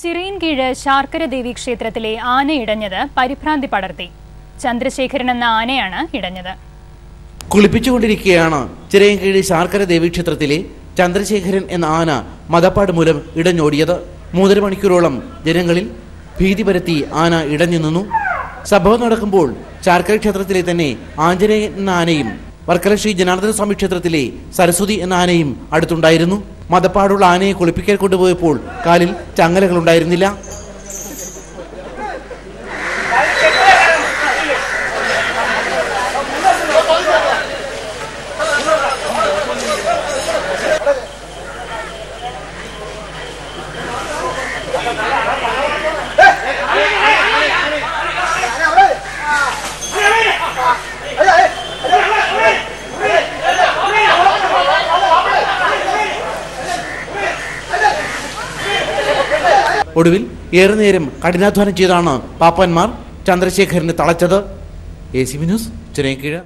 ചിറയിൻകീഴ് ശാർക്കര ദേവി ക്ഷേത്രത്തിലെ ആന ഇടഞ്ഞത് പരിഭ്രാന്തി പടർത്തി. ചന്ദ്രശേഖരൻ എന്ന ആനയാണ് ഇടഞ്ഞത്. കുളിപ്പിച്ചുകൊണ്ടിരിക്കുകയാണ് ചിറയൻകീഴ് ശാർക്കര ദേവി ക്ഷേത്രത്തിലെ ചന്ദ്രശേഖരൻ എന്ന ആന മതപ്പാട് മൂലം ഇടഞ്ഞോടിയത്. മൂന്നര മണിക്കൂറോളം ജനങ്ങളിൽ ഭീതി പരത്തി ആന ഇടഞ്ഞു നിന്നു. സംഭവം നടക്കുമ്പോൾ ശാർക്കര ക്ഷേത്രത്തിലെ തന്നെ ആഞ്ജനേയൻ എന്ന ആനയും വർക്കല ശ്രീ ജനാർദ്ദന സ്വാമി ക്ഷേത്രത്തിലെ സരസ്വതി എന്ന ആനയും അടുത്തുണ്ടായിരുന്നു. മതപ്പാടുള്ള ആനയെ കുളിപ്പിക്കാൻ കൊണ്ടുപോയപ്പോൾ കാലിൽ ചങ്ങലകൾ ഉണ്ടായിരുന്നില്ല. ഒടുവിൽ ഏറെ നേരം കഠിനാധ്വാനം ചെയ്താണ് പാപ്പന്മാർ ചന്ദ്രശേഖരനെ തളച്ചത്. A C B news Chirayinkeezh